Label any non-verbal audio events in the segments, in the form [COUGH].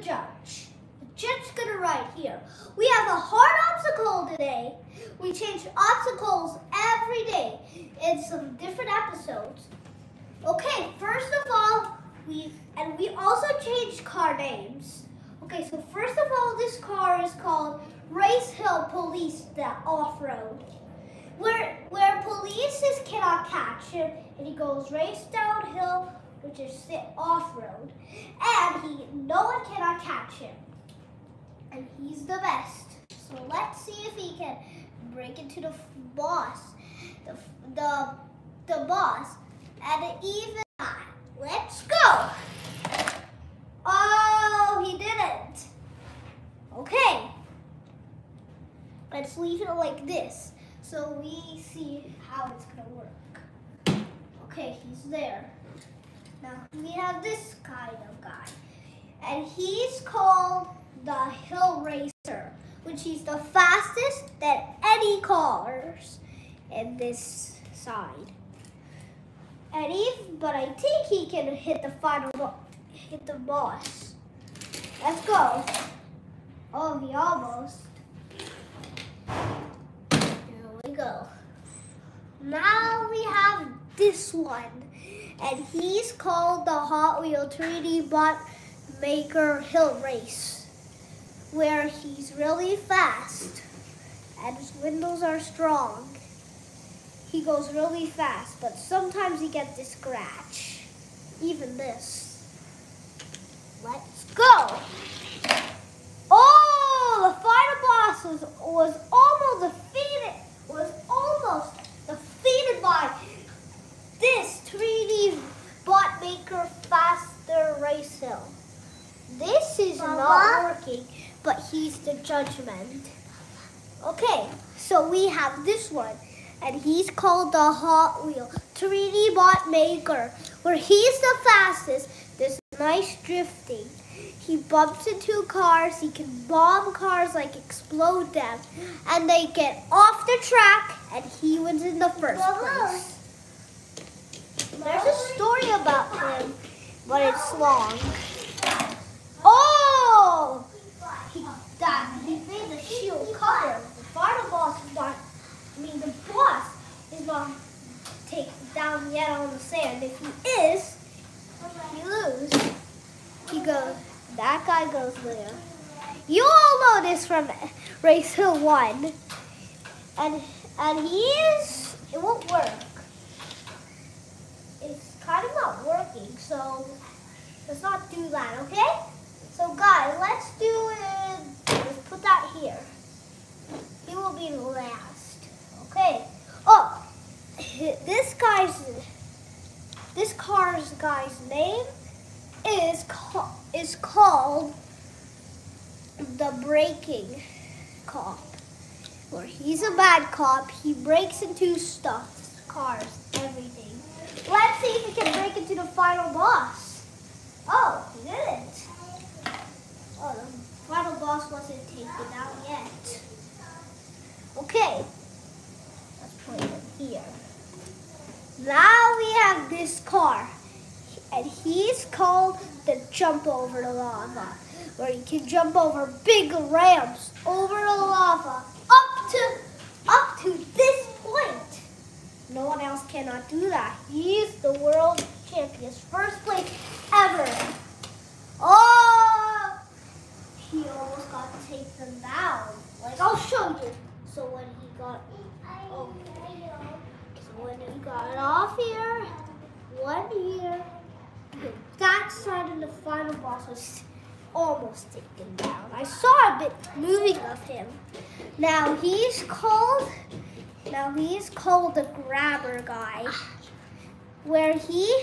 judge. The judge's gonna write here. We have a hard obstacle today. We change obstacles every day in some different episodes. Okay, first of all, we and we also changed car names. Okay, so first of all, this car is called Race Hill Police that off-road. Where where polices cannot catch him and he goes race downhill, which is off-road. And he no one cannot catch him. And he's the best. So let's see if he can break into the boss. The the the boss at an even time. Let's go. Oh, he didn't. Okay. Let's leave it like this so we see how it's gonna work. Okay, he's there. Now we have this kind of guy. And he's called the Hill Racer, is the fastest that any cars in this side. Even, but I think he can hit the final, hit the boss. Let's go. Oh, he almost. Here we go. Now we have this one, and he's called the Hot Wheel 3D Bot Maker Hill Race, where he's really fast and his windows are strong. He goes really fast, but sometimes he gets a scratch. Even this. Let's go. Oh, the final boss was, was almost defeated. Was almost defeated by this 3D bot maker faster race hill. This is not working, but he's the judgment. Okay, so we have this one, and he's called the Hot Wheel 3D Bot Maker, where he's the fastest. There's nice drifting. He bumps into cars, he can bomb cars, like explode them, and they get off the track, and he wins in the first place. There's a story about him, but it's long. Oh! He, that, he made the shield cover. The final boss is not, I mean, the boss is not taken down on. If he is, he lose. He goes, that guy goes there. You all know this from Race Hill 1. And, and he is, it won't work. It's kind of not working, so let's not do that, okay? So guys, let's do it. Let's put that here. He will be last. Okay. Oh, [LAUGHS] this guy's, this car's guy's name is called is called the Breaking Cop. Where he's a bad cop, he breaks into stuff, cars, everything. Let's see if he can break into the final boss. Oh, he didn't. Oh, the final boss wasn't taken out yet. Okay. Let's put him here. Now we have this car. And he's called the jump over the lava. Where you can jump over big ramps over the lava up to up to this point. No one else cannot do that. He's the world champion. First place ever. Oh! He almost got taken down. Like, I'll show you. So when he got, oh, so when he got off here, one here, that side of the final boss was almost taken down. I saw a bit moving of him. Now he's called, now he's called the grabber guy, where he,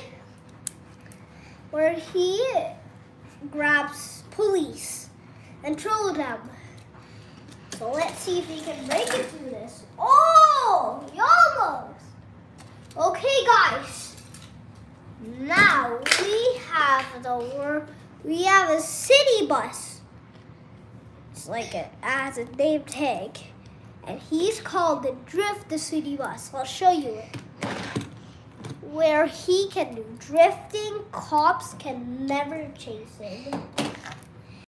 where he grabs police and throw them. So let's see if he can break it through this. Oh, he almost. Okay, guys. Now we have the we have a city bus. It's like it has a name tag, and he's called the Drift the City Bus. I'll show you it. Where he can do drifting, cops can never chase him.